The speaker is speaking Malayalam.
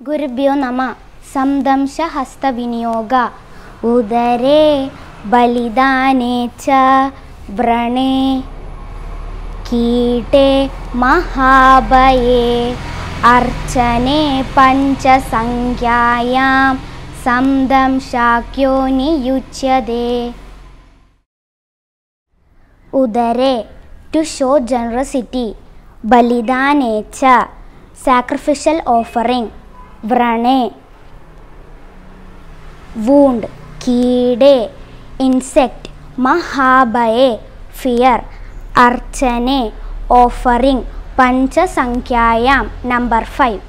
ശ്രീഗുരുഭ്യോ നമ സംദംശ ഹസ്തവിനിയോഗ. ഉദരേ ബലിദാനേ ച വ്രണേ കീട്ടേ മഹാഭയേ. അർച്ചനെ പഞ്ചസംഖ്യായാം സംദംശാഖ്യോ നിയുജ്യതേ ഉദരേ ടു ഷോ ജനറസിറ്റി ബലിദാനേ ച സാക്രിഫിഷ്യൽ ഓഫറിംഗ്. വ്രണേ. വൂണ്ട് കീടേ ഇൻസെക്റ്റ് മഹാഭയേ ഫിയർ അർച്ചനെ ഓഫറിംഗ് പഞ്ചസംഖ്യായാം നമ്പർ ഫൈവ്.